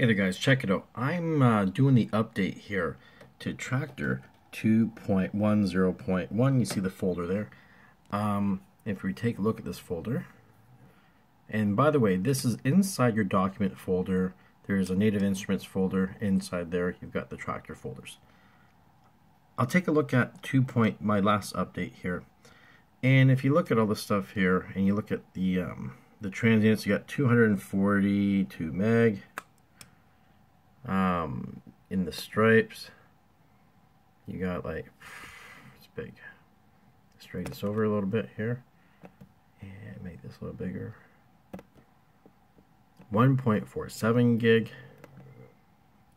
Hey there guys, check it out. I'm uh, doing the update here to Traktor 2.10.1. You see the folder there. Um, if we take a look at this folder, and by the way, this is inside your document folder. There's a Native Instruments folder inside there. You've got the Traktor folders. I'll take a look at 2. Point, my last update here. And if you look at all the stuff here, and you look at the um, the transients, you got 242 meg, um, in the stripes, you got like, it's big. Straighten this over a little bit here. And make this a little bigger. 1.47 gig.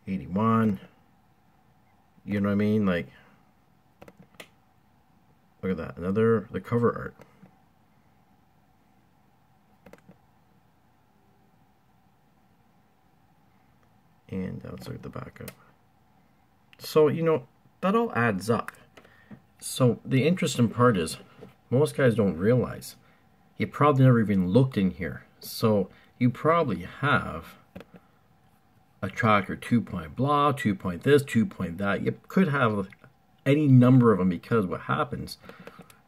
81. You know what I mean? Like, look at that. Another, the cover art. And at the backup. So, you know, that all adds up. So the interesting part is most guys don't realize you probably never even looked in here. So you probably have a Traktor 2 point blah, 2 point this, 2 point that. You could have any number of them because what happens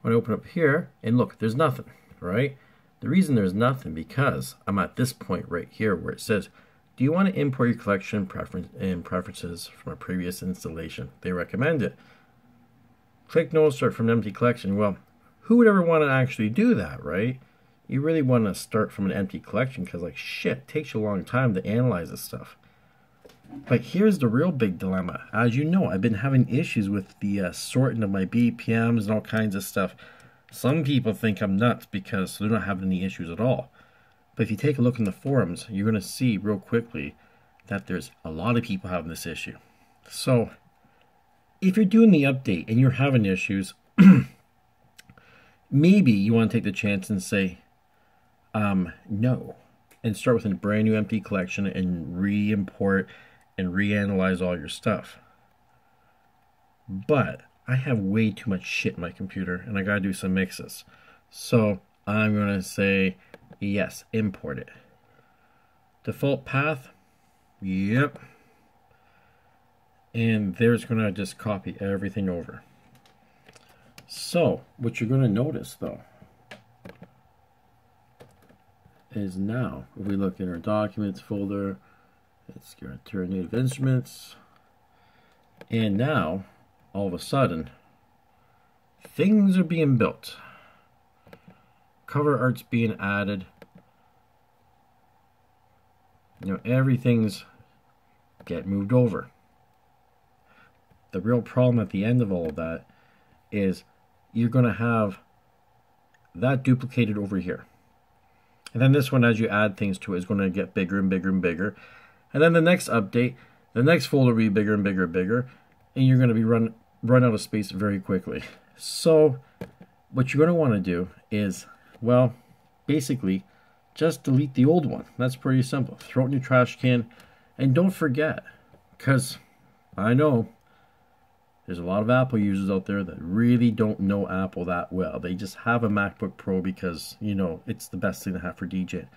when I open up here and look, there's nothing, right? The reason there's nothing because I'm at this point right here where it says do you want to import your collection preference and preferences from a previous installation? They recommend it. Click no start from an empty collection. Well, who would ever want to actually do that, right? You really want to start from an empty collection because, like, shit, it takes you a long time to analyze this stuff. But here's the real big dilemma. As you know, I've been having issues with the uh, sorting of my BPMs and all kinds of stuff. Some people think I'm nuts because they're not having any issues at all. But if you take a look in the forums, you're going to see real quickly that there's a lot of people having this issue. So, if you're doing the update and you're having issues, maybe you want to take the chance and say, um, no, and start with a brand new empty collection and re-import and reanalyze all your stuff. But I have way too much shit in my computer and I gotta do some mixes. So I'm gonna say Yes, import it. Default path. Yep. And there's going to just copy everything over. So, what you're going to notice though is now, if we look in our documents folder, it's going to turn native instruments. And now, all of a sudden, things are being built cover art's being added. You know, everything's get moved over. The real problem at the end of all of that is you're going to have that duplicated over here. And then this one, as you add things to it, is going to get bigger and bigger and bigger. And then the next update, the next folder will be bigger and bigger and bigger. And you're going to be run, run out of space very quickly. So what you're going to want to do is well, basically, just delete the old one. That's pretty simple. Throw it in your trash can. And don't forget, because I know there's a lot of Apple users out there that really don't know Apple that well. They just have a MacBook Pro because, you know, it's the best thing to have for DJ.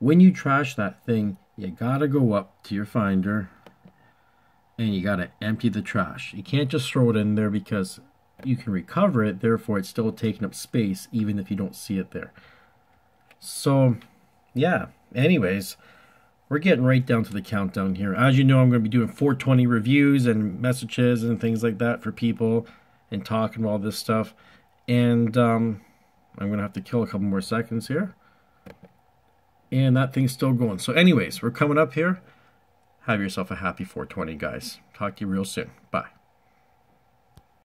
When you trash that thing, you gotta go up to your Finder and you gotta empty the trash. You can't just throw it in there because you can recover it, therefore it's still taking up space even if you don't see it there. So, yeah, anyways, we're getting right down to the countdown here. As you know, I'm going to be doing 420 reviews and messages and things like that for people and talking all this stuff. And um, I'm going to have to kill a couple more seconds here. And that thing's still going. So anyways, we're coming up here. Have yourself a happy 420, guys. Talk to you real soon. Bye.